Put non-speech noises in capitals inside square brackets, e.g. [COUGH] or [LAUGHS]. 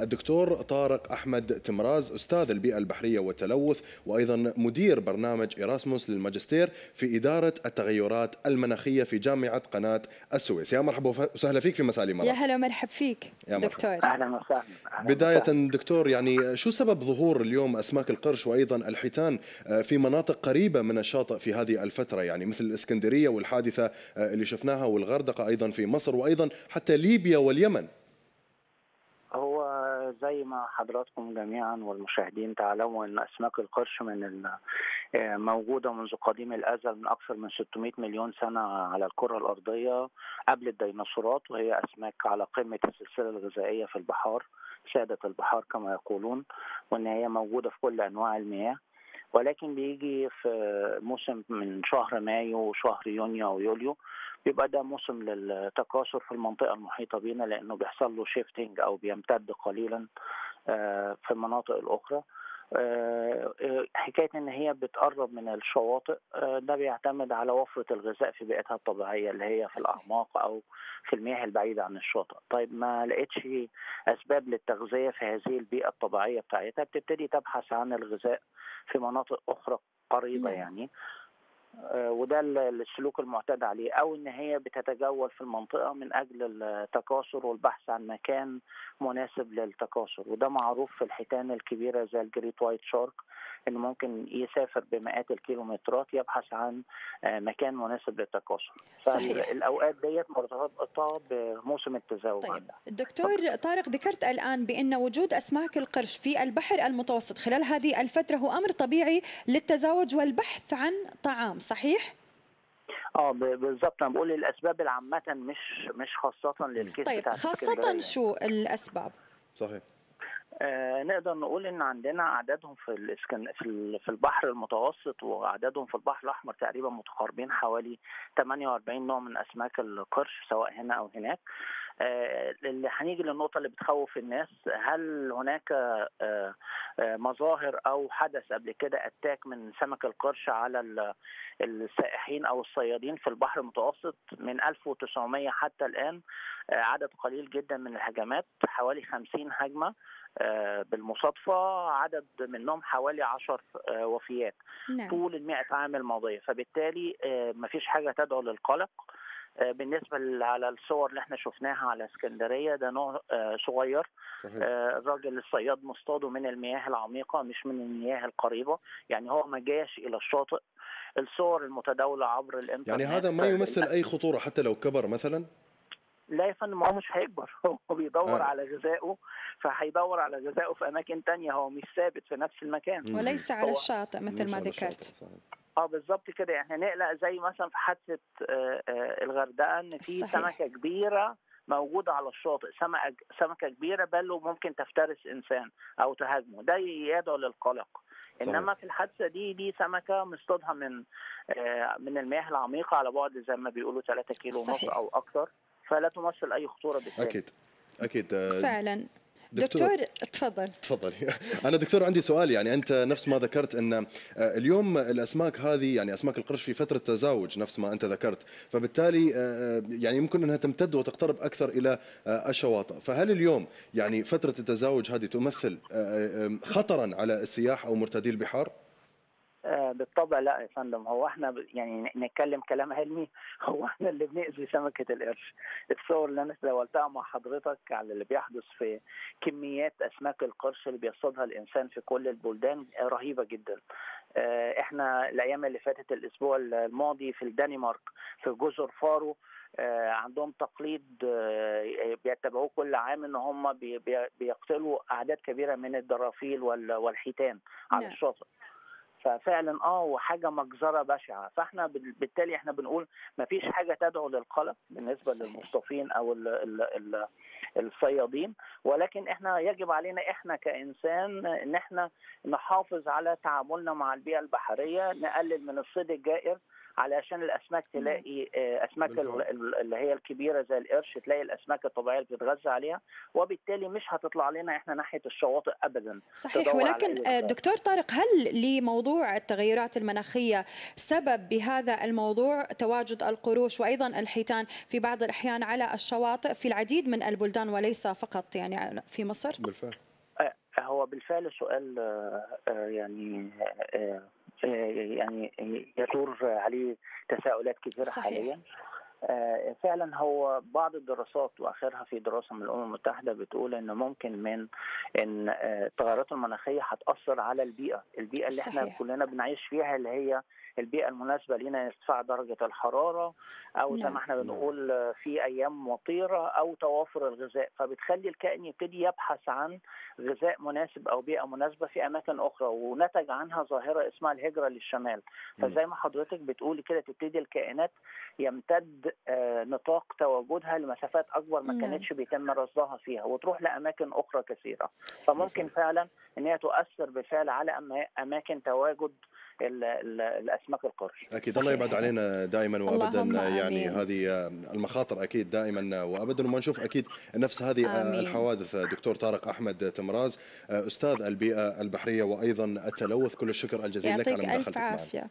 الدكتور طارق أحمد تمراز أستاذ البيئة البحرية والتلوث وأيضا مدير برنامج إيراسموس للماجستير في إدارة التغيرات المناخية في جامعة قناة السويس. يا مرحبا وسهلا فيك في مساء يا هلا ومرحب فيك يا مرحبا. دكتور. أهلا وسهلا. أهلاً بداية. دكتور يعني شو سبب ظهور اليوم أسماك القرش وأيضا الحيتان في مناطق قريبة من الشاطئ في هذه الفترة؟ يعني مثل الإسكندرية والحادثة اللي شفناها والغردقة أيضا في مصر وأيضا حتى ليبيا واليمن. زي ما حضراتكم جميعا والمشاهدين تعلموا إن أسماك القرش من آه، موجودة منذ قديم الأزل من أكثر من 600 مليون سنة على الكرة الأرضية قبل الديناصورات وهي أسماك على قمة السلسلة الغذائية في البحار سادة البحار كما يقولون وإن هي موجودة في كل أنواع المياه. ولكن بيجي في موسم من شهر مايو وشهر يونيو أو بيبقى ده موسم للتكاثر في المنطقة المحيطة بينا لأنه بيحصل له شيفتنج أو بيمتد قليلا آه، في المناطق الأخرى. آه، آه، حكاية إن هي بتقرب من الشواطئ ده بيعتمد على وفرة الغذاء في بيئتها الطبيعية اللي هي في الأعماق أو في المياه البعيدة عن الشاطئ. طيب ما لقيتش أسباب للتغذية في هذه البيئة الطبيعية بتاعتها؟ بتبتدي تبحث عن الغذاء في مناطق أخرى قريبة نعم. يعني. وده ال- السلوك المعتاد عليه. أو إن هي بتتجول في المنطقة من أجل التكاثر والبحث عن مكان مناسب للتكاثر. وده معروف في الحيتان الكبيرة زي الجريت وايت شارك إنه ممكن يسافر بمئات الكيلومترات يبحث عن آه، مكان مناسب للتكاثر. فالأوقات ديت مرتبطة بموسم التزاوج طيب. عندها دكتور طارق ذكرت الآن بأن وجود أسماك القرش في البحر المتوسط خلال هذه الفترة هو أمر طبيعي للتزاوج والبحث عن طعام. صحيح؟ آه بالظبط أنا بقول الأسباب العامة مش مش خاصة للكيس طيب اسكندرية. شو الأسباب؟ صحيح آه نقدر نقول إن عندنا أعدادهم في الاسكن في ال- في البحر المتوسط وأعدادهم في البحر الأحمر تقريبا متقاربين حوالي 48 نوع من أسماك القرش سواء هنا أو هناك. آه اللي هنيجي للنقطة اللي بتخوف الناس هل هناك آه مظاهر أو حدث قبل كده أتاك من سمك القرش على ال- السائحين أو الصيادين في البحر المتوسط من 1900 حتى الآن؟ عدد قليل جدا من الهجمات حوالي 50 هجمة آه، بالمصادفة عدد منهم حوالي عشر آه، وفيات نعم. طول المئة عام الماضية. فبالتالي آه، مفيش حاجة تدعو للقلق. آه، بالنسبة على الصور اللي إحنا شفناها على اسكندرية ده نوع آه، صغير. آه، الراجل الصياد مصطاده من المياه العميقة مش من المياه القريبة. يعني هو ما جاش إلى الشاطئ. الصور المتداولة عبر الإنترنت يعني هذا ما يمثل أي خطورة حتى لو كبر مثلا؟ لا يا فندم هو مش هيكبر [LAUGHS] هو بيدور آه. على غذائه فهيدور على غذائه في أماكن تانية هو مش ثابت في نفس المكان. وليس على الشاطئ مثل ما ذكرت. آه بالظبط كده يعني نقلق زي مثلا في حادثة آه، آه، الغردقة إن في. سمكة كبيرة موجودة على الشاطئ سمكة سمكة كبيرة بل وممكن تفترس إنسان أو تهاجمه ده يدعو للقلق صحيح. إنما في الحادثة دي دي سمكة مصطادها من آه، من المياه العميقة على بعد زي ما بيقولوا 3 كيلو ونص. أو أكثر فلا تمثل أي خطورة بالتالي. أكيد. أكيد. آه، فعلا. دكتور. دكتور تفضل. تفضلي [LAUGHS] أنا دكتور عندي سؤال يعني أنت نفس ما ذكرت أن آه، اليوم الأسماك هذه يعني أسماك القرش في فترة تزاوج نفس ما أنت ذكرت. فبالتالي آه، يعني يمكن أنها تمتد وتقترب أكثر إلى الشواطئ. فهل اليوم يعني فترة التزاوج هذه تمثل خطرا على السياح أو مرتادي البحار؟ آه، بالطبع لا يا فندم. هو إحنا يعني نتكلم كلام علمي. [LAUGHS] هو إحنا اللي بنأذي سمكة القرش. الصور اللي أنا تداولتها مع حضرتك على اللي بيحدث في كميات أسماك القرش اللي بيصطادها الإنسان في كل البلدان. آه، رهيبة جدا. آه، إحنا الأيام اللي فاتت الأسبوع الماضي في الدنمارك في جزر فارو آه، عندهم تقليد آه، بيتبعوه كل عام إن هم بي- بي- بيقتلوا أعداد كبيرة من الدرافيل وال- والحيتان على نعم. الشاطئ. ففعلا آه وحاجة مجزرة بشعة. فإحنا بال- بالتالي إحنا بنقول ما فيش حاجة تدعو للقلق بالنسبة صحيح. للمصطفين أو ال ال ال الصيادين. ولكن إحنا يجب علينا إحنا كإنسان إن إحنا نحافظ على تعاملنا مع البيئة البحرية نقلل من الصيد الجائر علشان الأسماك تلاقي آه، أسماك اللي هي الكبيرة زي القرش تلاقي الأسماك الطبيعية اللي بتتغذى عليها. وبالتالي مش هتطلع لنا إحنا ناحية الشواطئ ابدا. صحيح. ولكن آه،. دكتور طارق هل لموضوع التغيرات المناخية سبب بهذا الموضوع تواجد القروش وأيضا الحيتان في بعض الأحيان على الشواطئ في العديد من البلدان وليس فقط يعني في مصر. بالفعل. آه، هو بالفعل سؤال آه، آه، يعني يعني يدور عليه تساؤلات كثيرة صحيح. حاليا. فعلا هو بعض الدراسات وآخرها في دراسة من الأمم المتحدة بتقول إن ممكن من إن آه، التغيرات المناخية هتأثر على البيئة، البيئة اللي إحنا صحيح. كلنا بنعيش فيها اللي هي البيئة المناسبة لنا ارتفاع درجة الحرارة أو زي نعم. ما إحنا نعم. بنقول في أيام مطيرة أو توافر الغذاء فبتخلي الكائن يبتدي يبحث عن غذاء مناسب أو بيئة مناسبة في أماكن أخرى ونتج عنها ظاهرة اسمها الهجرة للشمال. فزي ما حضرتك بتقولي كده تبتدي الكائنات يمتد آه، نطاق تواجدها لمسافات أكبر ما نعم. كانتش بيتم رصدها فيها وتروح لأماكن أخرى كثيرة فممكن فعلا إن هي تؤثر بالفعل على أماكن تواجد ال- ال- الاسماك القرش أكيد. الله يبعد علينا دائما وابدا يعني آمين. هذه المخاطر أكيد دائما وابدا وما نشوف أكيد نفس هذه آمين. الحوادث دكتور طارق أحمد تمراز أستاذ البيئة البحرية وأيضا التلوث كل الشكر الجزيل لك على يعطيك مداخلتك معنا